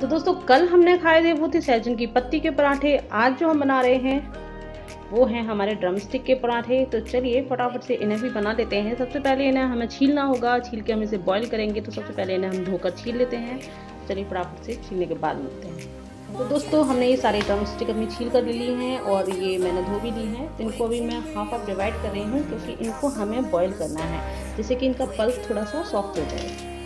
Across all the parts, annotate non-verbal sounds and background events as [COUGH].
तो दोस्तों, कल हमने खाए थे वो थे सहजन की पत्ती के पराठे। आज जो हम बना रहे हैं, वो हैं हमारे ड्रम स्टिक के पराठे। तो चलिए, फटाफट से इन्हें भी बना लेते हैं। सबसे पहले इन्हें हमें छीलना होगा। छील के हम इसे बॉईल करेंगे। तो सबसे पहले इन्हें हम धोकर छील लेते हैं। चलिए, फटाफट से छीलने के बाद मिलते हैं। तो दोस्तों, हमने ये सारे ड्रम स्टिक अपनी छील कर ले ली हैं और ये मैंने धो भी ली हैं। तो इनको अभी मैं हाफ़ हाफ़ डिवाइड कर रही हूँ, क्योंकि इनको हमें बॉईल करना है, जिससे कि इनका पल्स थोड़ा सा सॉफ्ट हो जाए।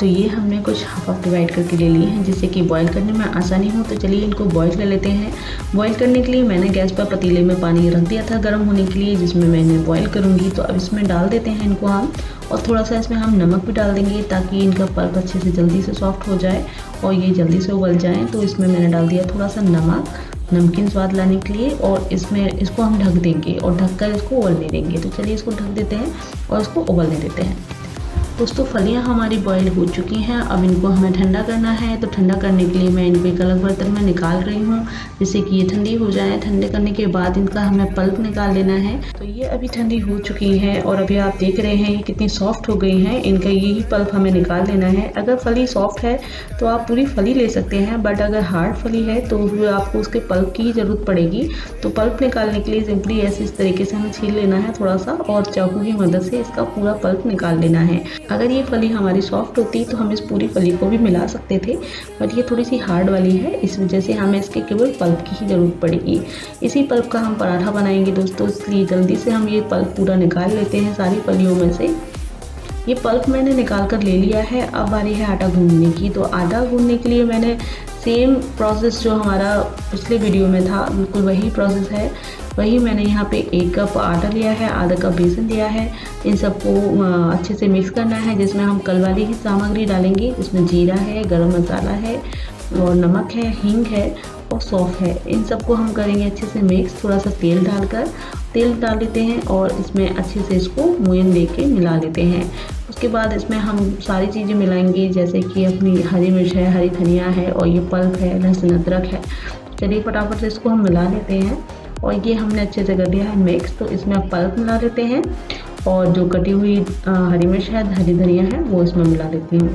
तो ये हमने कुछ हाफ़ हाफ़ डिवाइड करके ले लिए हैं, जिससे कि बॉईल करने में आसानी हो। तो चलिए इनको बॉईल कर लेते हैं। बॉईल करने के लिए मैंने गैस पर पतीले में पानी रख दिया था गर्म होने के लिए, जिसमें मैंने बॉईल करूँगी। तो अब इसमें डाल देते हैं इनको हम, और थोड़ा सा इसमें हम नमक भी डाल देंगे, ताकि इनका पल्प अच्छे से जल्दी से सॉफ्ट हो जाए, और ये जल्दी से उबल जाए। तो इसमें मैंने डाल दिया थोड़ा सा नमक, नमकीन स्वाद लाने के लिए, और इसमें इसको हम ढक देंगे, और ढककर इसको उबलने देंगे। तो चलिए इसको ढक देते हैं, और इसको उबलने देते हैं। दोस्तों फलियाँ हमारी बॉईल हो चुकी हैं। अब इनको हमें ठंडा करना है। तो ठंडा करने के लिए मैं इनको एक अलग बर्तन में निकाल रही हूँ, जिससे कि ये ठंडी हो जाए। ठंडे करने के बाद इनका हमें पल्प निकाल लेना है। तो ये अभी ठंडी हो चुकी हैं और अभी आप देख रहे हैं ये कितनी सॉफ्ट हो गई हैं। इनका यही पल्प हमें निकाल लेना है। अगर फली सॉफ्ट है तो आप पूरी फली ले सकते हैं। बट अगर हार्ड फली है तो आपको उसके पल्प की ज़रूरत पड़ेगी। तो पल्प निकालने के लिए सिंपली ऐसे इस तरीके से हमें छील लेना है थोड़ा सा और चाकू की मदद से इसका पूरा पल्प निकाल लेना है। अगर ये फली हमारी सॉफ्ट होती तो हम इस पूरी फली को भी मिला सकते थे बट ये थोड़ी सी हार्ड वाली है, इस वजह से हमें इसके केवल पल्प की ही ज़रूरत पड़ेगी। इसी पल्प का हम पराठा बनाएँगे दोस्तों, इसलिए जल्दी से हम ये पल्प पूरा निकाल लेते हैं सारी फलियों में से। ये पल्प मैंने निकाल कर ले लिया है। अब बारी है आटा गूंदने की। तो आटा गूंदने के लिए मैंने सेम प्रोसेस जो हमारा पिछले वीडियो में था, बिल्कुल वही प्रोसेस है। वही मैंने यहाँ पे एक कप आटा लिया है, आधा कप बेसन लिया है। इन सबको अच्छे से मिक्स करना है, जिसमें हम कल वाली ही सामग्री डालेंगे। इसमें जीरा है, गरम मसाला है और नमक है, हींग है और सौफ है। इन सबको हम करेंगे अच्छे से मिक्स थोड़ा सा तेल डालकर। तेल डाल लेते हैं और इसमें अच्छे से इसको मुयन दे मिला लेते हैं। उसके बाद इसमें हम सारी चीज़ें मिलाएँगे, जैसे कि अपनी हरी मिर्च है, हरी धनिया है और ये पल्प है, लहसुन, अदरक है। चलिए फटाफट से इसको हम मिला लेते हैं और ये हमने अच्छे से कर दिया है मिक्स तो इसमें आप पल्प मिला लेते हैं और जो कटी हुई हरी मिर्च है, हरी धनिया है, वो इसमें मिला लेती हूँ।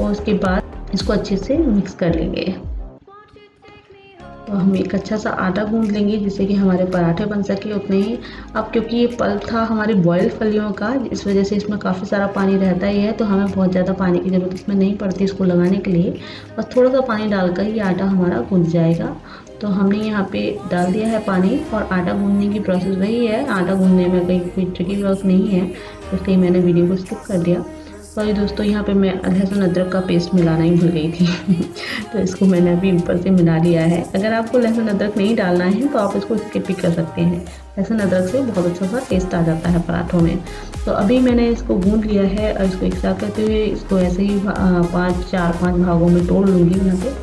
और उसके बाद इसको अच्छे से मिक्स कर लेंगे। तो हम एक अच्छा सा आटा गूंद लेंगे, जिससे कि हमारे पराठे बन सके उतने ही। अब क्योंकि ये पल्प था हमारी बॉयल फलियों का, इस वजह से इसमें काफ़ी सारा पानी रहता ही है तो हमें बहुत ज़्यादा पानी की ज़रूरत इसमें नहीं पड़ती इसको लगाने के लिए। बस थोड़ा सा पानी डालकर ये आटा हमारा गूंद जाएगा। तो हमने यहाँ पे डाल दिया है पानी, और आटा गूंदने की प्रोसेस वही है। आटा गूंदने में कोई कोई ट्रिकी वर्क नहीं है, इसलिए मैंने वीडियो को स्किप कर दिया। सॉरी दोस्तों, यहाँ पे मैं लहसुन अदरक का पेस्ट मिलाना ही भूल गई थी। [LAUGHS] तो इसको मैंने अभी ऊपर से मिला लिया है। अगर आपको लहसुन अदरक नहीं डालना है तो आप इसको स्किप भी कर सकते हैं। लहसुन अदरक से बहुत अच्छा सा टेस्ट आ जाता है पराठों में। तो अभी मैंने इसको गूंद लिया है और इसको एक साथ करते हुए इसको ऐसे ही पाँच, चार, पाँच भागों में तोड़ लूँगी यहाँ पर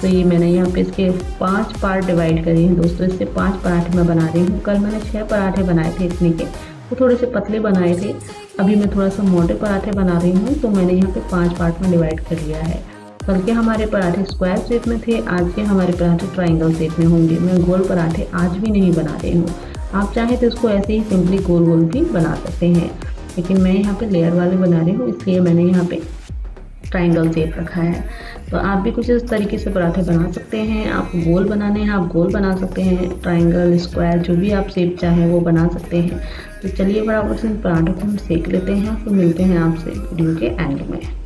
तो ये मैंने यहाँ पे इसके पाँच पार्ट डिवाइड करे हैं दोस्तों। इससे पाँच पराठे मैं बना रही हूँ। कल मैंने छः पराठे बनाए थे इतने के। वो थोड़े से पतले बनाए थे। अभी मैं थोड़ा सा मोटे पराठे बना रही हूँ तो मैंने यहाँ पे पाँच पार्ट में डिवाइड कर लिया है। कल के हमारे पराठे स्क्वायर शेप में थे, आज के हमारे पराठे ट्राइंगल शेप में होंगे। मैं गोल पराठे आज भी नहीं बना रही हूँ। आप चाहें तो इसको ऐसे ही सिंपली गोल गोल भी बना सकते हैं। लेकिन मैं यहाँ पे लेयर वाले बना रही हूँ, इसलिए मैंने यहाँ पे ट्राइंगल शेप रखा है। तो आप भी कुछ इस तरीके से पराठे बना सकते हैं। आप गोल बनाने हैं, आप गोल बना सकते हैं। ट्राइंगल स्क्वायर, जो भी आप शेप चाहें वो बना सकते हैं। तो चलिए बराबर से इन पराठों को हम सेक लेते हैं। फिर मिलते हैं आपसे वीडियो के एंड में।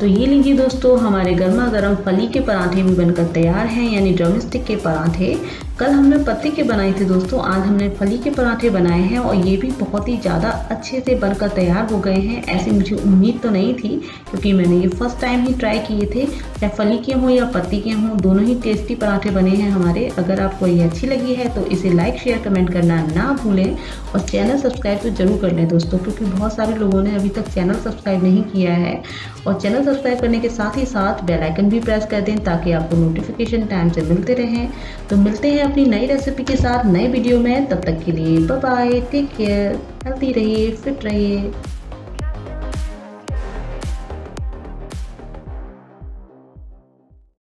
तो ये लीजिए दोस्तों हमारे गर्मा गर्म फली के पराठे भी बनकर तैयार हैं, यानी ड्रमस्टिक के पराठे। कल हमने पत्ती के बनाए थे दोस्तों, आज हमने फली के पराठे बनाए हैं और ये भी बहुत ही ज़्यादा अच्छे से बनकर तैयार हो गए हैं। ऐसी मुझे उम्मीद तो नहीं थी, क्योंकि मैंने ये फ़र्स्ट टाइम ही ट्राई किए थे चाहे फली के हों या पत्ती के हों, दोनों ही टेस्टी पराठे बने हैं हमारे। अगर आपको ये अच्छी लगी है तो इसे लाइक शेयर कमेंट करना ना भूलें और चैनल सब्सक्राइब तो ज़रूर कर लें दोस्तों, क्योंकि बहुत सारे लोगों ने अभी तक चैनल सब्सक्राइब नहीं किया है। और चैनल सब्सक्राइब करने के साथ ही साथ बेलाइकन भी प्रेस कर दें, ताकि आपको नोटिफिकेशन टाइम से मिलते रहें। तो मिलते हैं अपनी नई रेसिपी के साथ नए वीडियो में, तब तक के लिए bye bye take care healthy रहिए फिट रहिए।